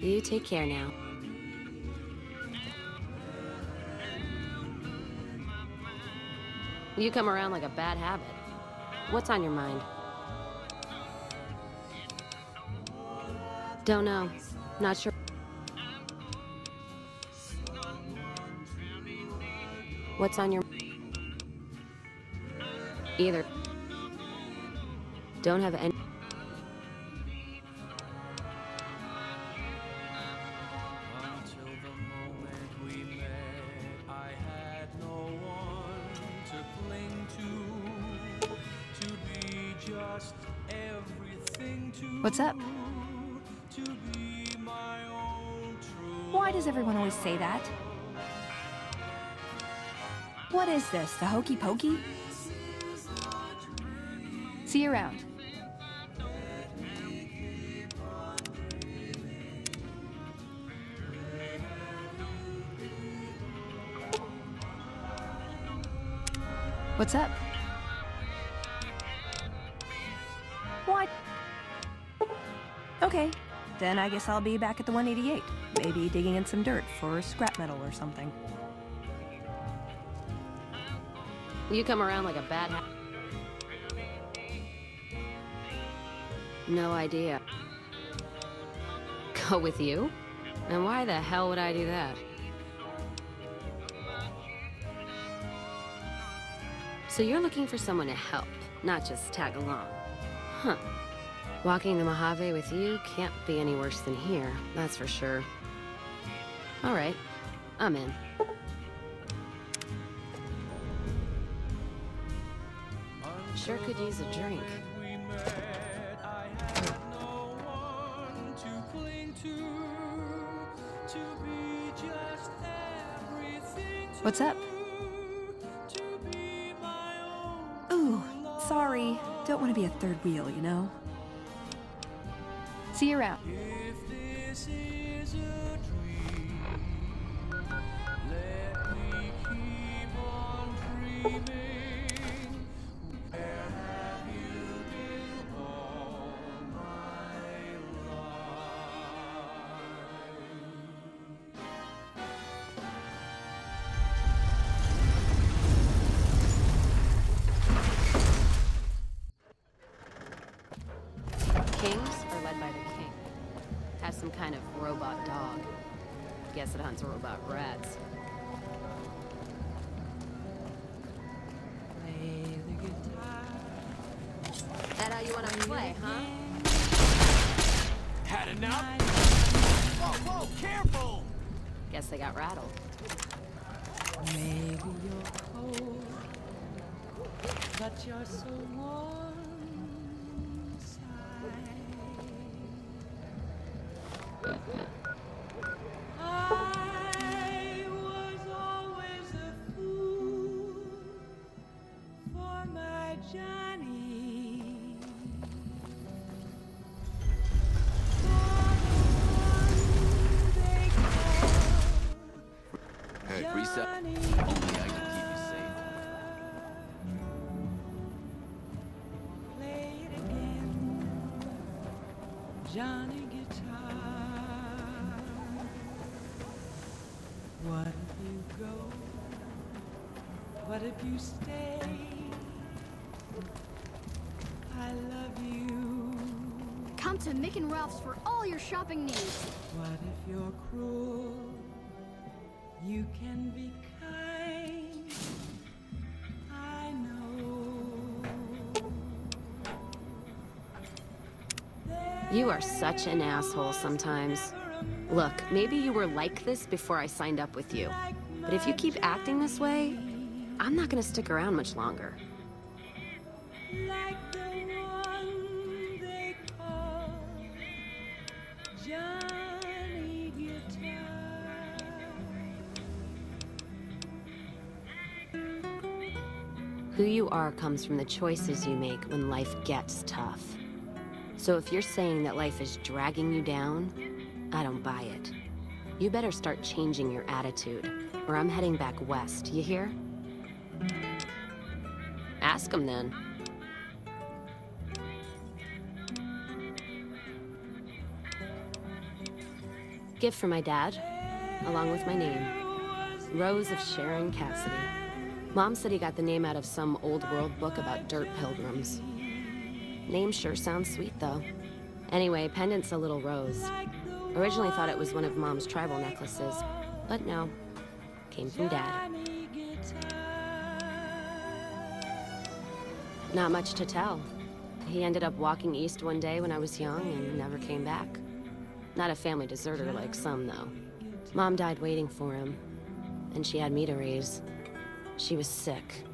You take care now. You come around like a bad habit. What's on your mind? Don't know. Not sure. What's on your... Mind Either. Don't have any... What's up? Why does everyone always say that? What is this, the hokey pokey? See you around. What's up? Then I guess I'll be back at the 188. Maybe digging in some dirt for scrap metal or something. You come around like a bad habit. No idea. Go with you? And why the hell would I do that? So you're looking for someone to help, not just tag along. Huh. Walking the Mojave with you can't be any worse than here, that's for sure. All right, I'm in. Sure could use a drink. we met, I had no one to cling to, to be just everything to What's up? to be my own. Ooh, sorry. Don't want to be a third wheel, you know? See you around. If this is a dream, Has some kind of robot dog. Guess it hunts robot rats. Play the guitar. That how you want to play, huh? Had enough? Whoa, whoa, careful! Guess they got rattled. Maybe you're cold, but you're so warm Johnny Guitar. What if you go? What if you stay? I love you. Come to Mick and Ralph's for all your shopping needs. What if you're cruel? You can be You are such an asshole sometimes. Look, maybe you were like this before I signed up with you. But if you keep acting this way, I'm not gonna stick around much longer. Who you are comes from the choices you make when life gets tough. So if you're saying that life is dragging you down, I don't buy it. You better start changing your attitude, or I'm heading back west, you hear? Ask him then. Gift for my dad, along with my name. Rose of Sharon Cassidy. Mom said he got the name out of some old world book about dirt pilgrims. Name sure sounds sweet, though. Anyway, pendant's a little rose. Originally thought it was one of Mom's tribal necklaces, but no. Came from Dad. Not much to tell. He ended up walking east one day when I was young and never came back. Not a family deserter like some, though. Mom died waiting for him, and she had me to raise. She was sick,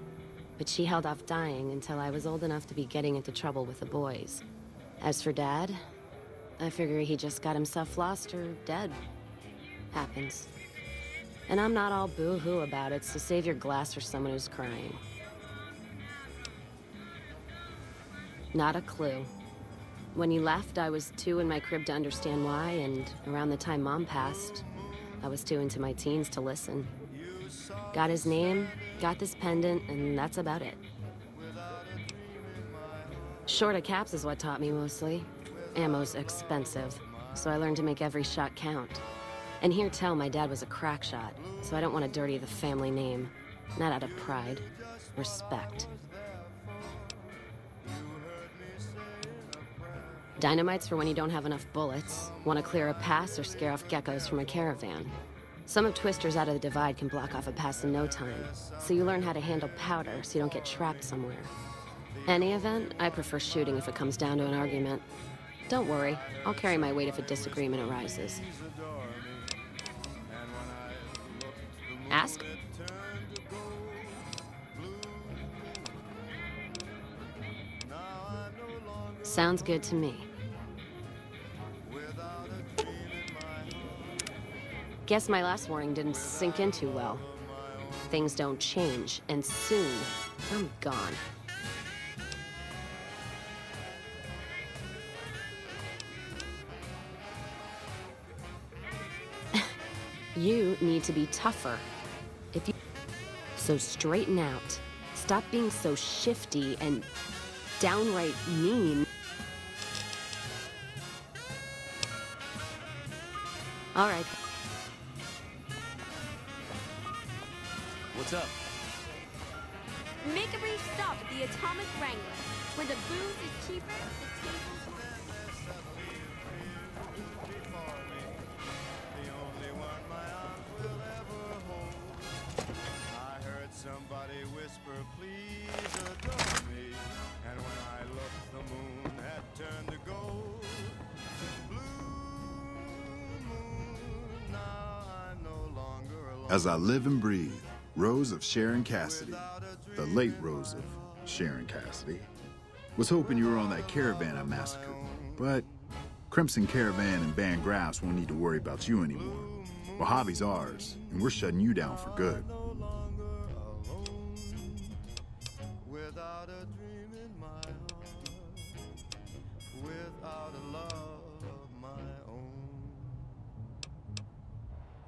but she held off dying until I was old enough to be getting into trouble with the boys. As for Dad, I figure he just got himself lost or dead. Happens. And I'm not all boo-hoo about it, so save your glass for someone who's crying. Not a clue. When he left, I was too in my crib to understand why, and around the time Mom passed, I was too into my teens to listen. Got his name, got this pendant, and that's about it. Short of caps is what taught me mostly. Ammo's expensive, so I learned to make every shot count. And hear tell my dad was a crack shot, so I don't want to dirty the family name. Not out of pride. Respect. Dynamite's for when you don't have enough bullets, want to clear a pass or scare off geckos from a caravan. Some of Twister's out of the divide can block off a pass in no time, so you learn how to handle powder so you don't get trapped somewhere. Any event, I prefer shooting if it comes down to an argument. Don't worry, I'll carry my weight if a disagreement arises. Ask? Sounds good to me. Guess my last warning didn't sink in too well. Things don't change, and soon, I'm gone. you need to be tougher. If you... So straighten out. Stop being so shifty and downright mean. All right. What's up? Make a brief stop at the Atomic Wrangler, where the booze is cheaper, the tables The only one my arms will ever hold. I heard somebody whisper, please adore me. And when I looked, the moon had turned to gold. Blue moon, now I'm no longer alone. As I live and breathe, Rose of Sharon Cassidy, the late Rose of Sharon Cassidy, was hoping you were on that caravan I massacred. But Crimson Caravan and Van Graffs won't need to worry about you anymore. Mojave's ours, and we're shutting you down for good. Without a dream in my heart, without a love of my own.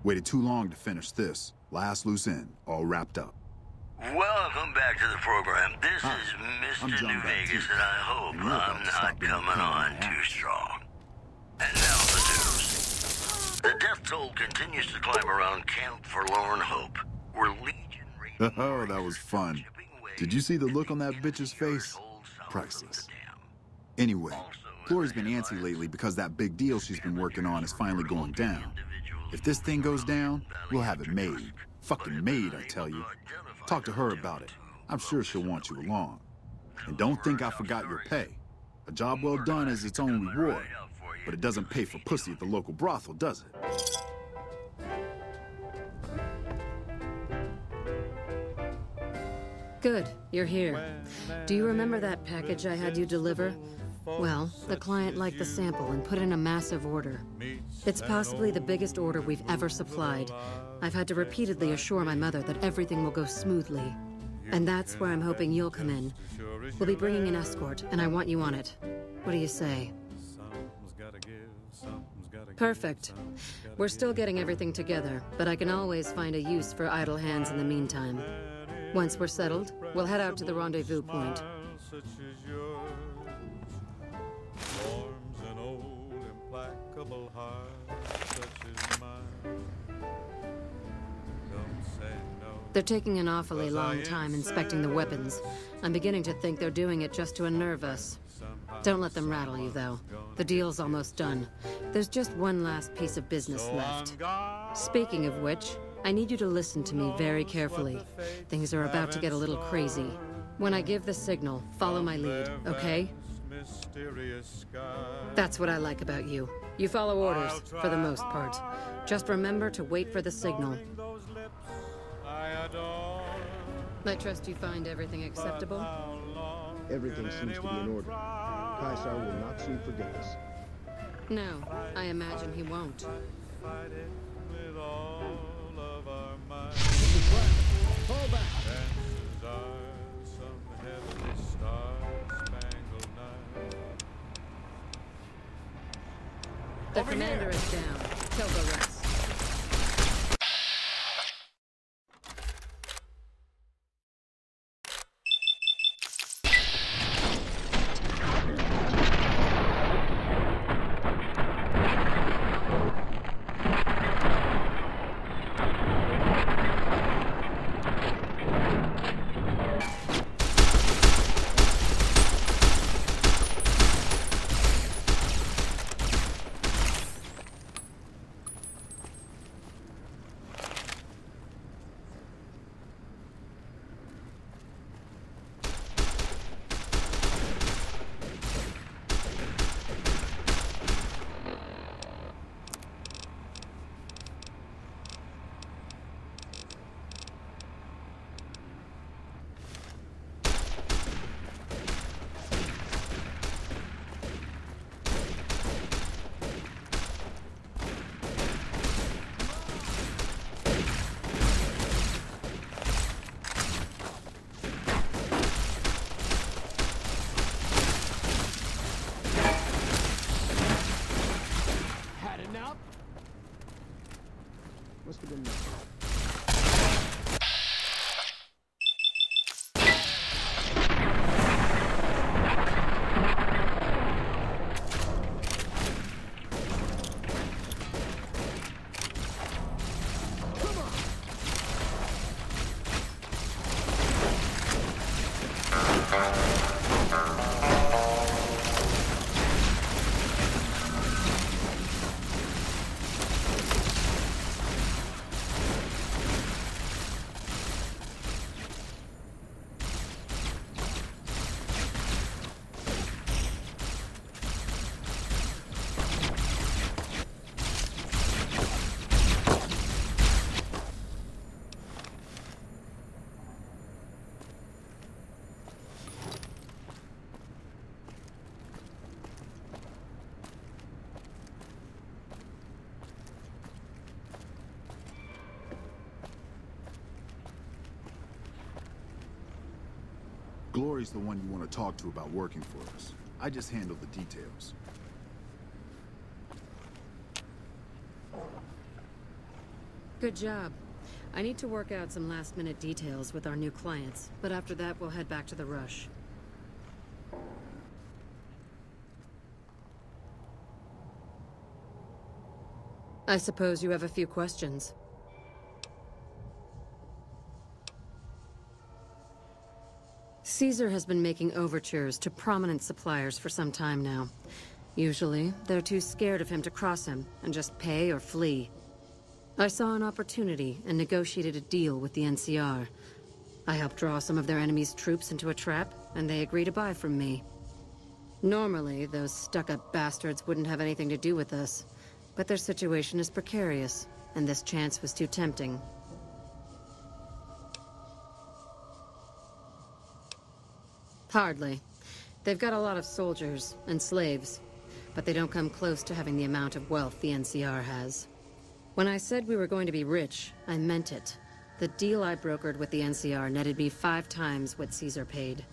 Waited too long to finish this. Last loose end, all wrapped up. Welcome back to the program. This Hi, is Mr. New Vegas, and I hope and I'm not coming on too strong. And now the news. The death toll continues to climb around Camp Forlorn Hope, where Legion Oh, that was fun. Did you see the look on that bitch's face? hole south of Priceless. Anyway, Glory's been antsy lately because that big deal she's been working on is finally going down. If this thing goes down, we'll have it made. Fucking made, I tell you. Talk to her about it. I'm sure she'll want you along. And don't think I forgot your pay. A job well done is its own reward. But it doesn't pay for pussy at the local brothel, does it? Good, you're here. Do you remember that package I had you deliver? Well, the client liked the sample and put in a massive order. It's possibly the biggest order we've ever supplied. I've had to repeatedly assure my mother that everything will go smoothly. And that's where I'm hoping you'll come in. We'll be bringing an escort, and I want you on it. What do you say? Perfect. We're still getting everything together, but I can always find a use for idle hands in the meantime. Once we're settled, we'll head out to the rendezvous point. They're taking an awfully long time inspecting the weapons. I'm beginning to think they're doing it just to unnerve us. Don't let them rattle you, though. The deal's almost done. There's just one last piece of business left. Speaking of which, I need you to listen to me very carefully. Things are about to get a little crazy. When I give the signal, follow my lead, okay? That's what I like about you. You follow orders, for the most part. Just remember to wait for the signal. I trust you find everything acceptable? Everything seems to be in order. Caesar will not soon forget us. No, I imagine he won't. Fall back! The commander is down. Kill the rest. Glory's the one you want to talk to about working for us. I just handle the details. Good job. I need to work out some last-minute details with our new clients, but after that we'll head back to the rush. I suppose you have a few questions. Caesar has been making overtures to prominent suppliers for some time now. Usually, they're too scared of him to cross him and just pay or flee. I saw an opportunity and negotiated a deal with the NCR. I helped draw some of their enemy's troops into a trap, and they agreed to buy from me. Normally, those stuck-up bastards wouldn't have anything to do with us, but their situation is precarious, and this chance was too tempting. Hardly. They've got a lot of soldiers and slaves, but they don't come close to having the amount of wealth the NCR has. When I said we were going to be rich, I meant it. The deal I brokered with the NCR netted me five times what Caesar paid.